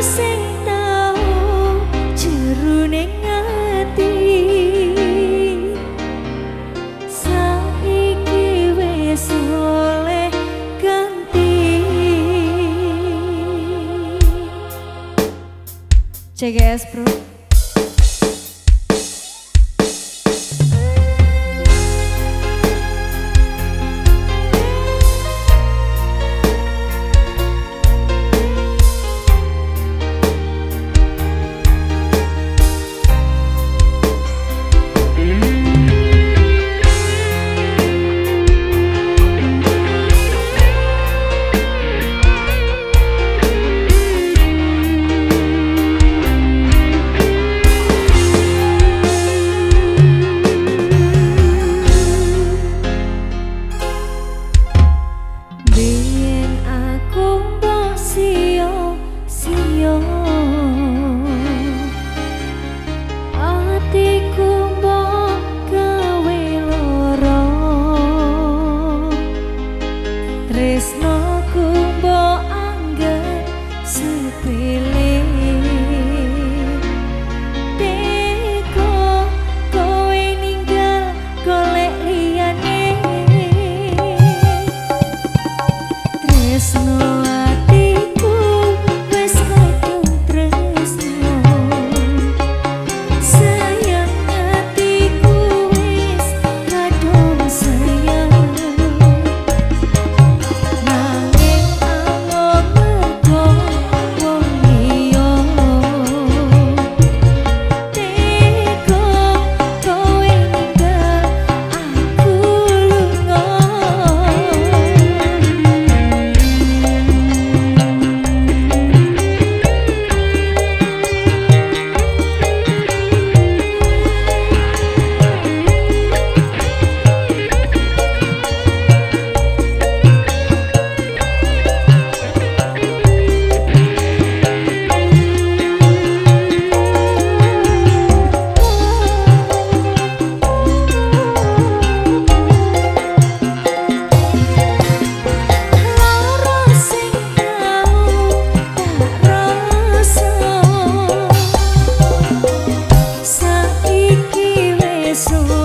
sing tau jerone ati. Saiki oleh ganti. CGS Bro. tresnoku mbok anggap sepele. Teko kowe ninggal golek liyane. Tresno 走。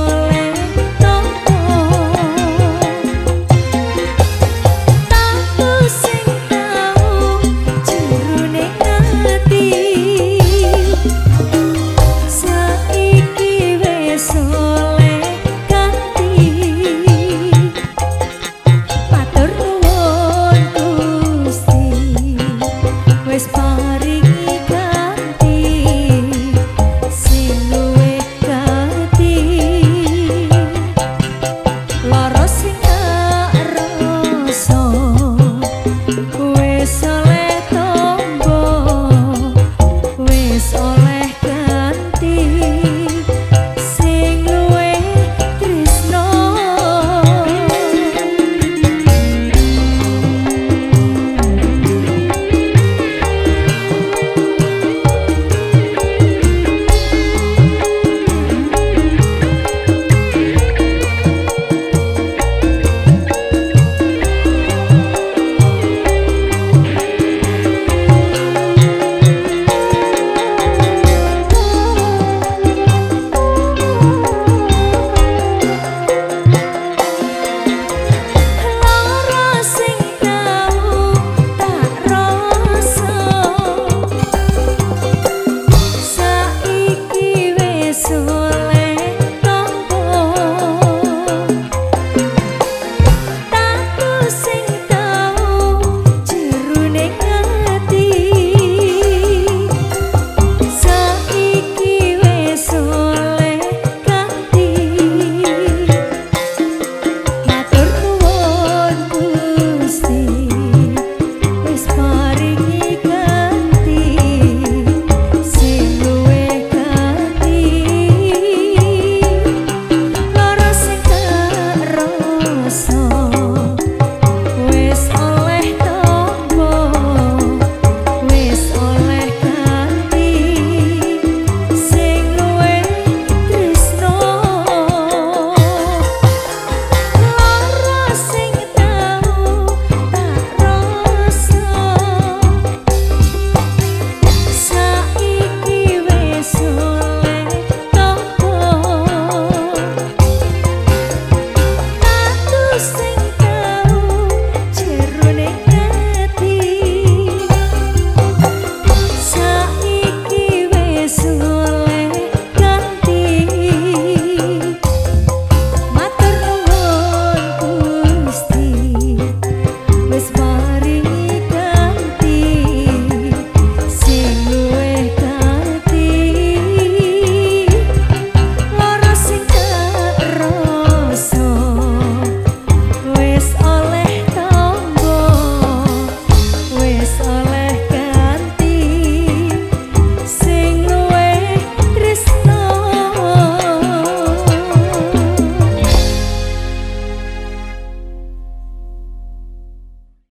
the same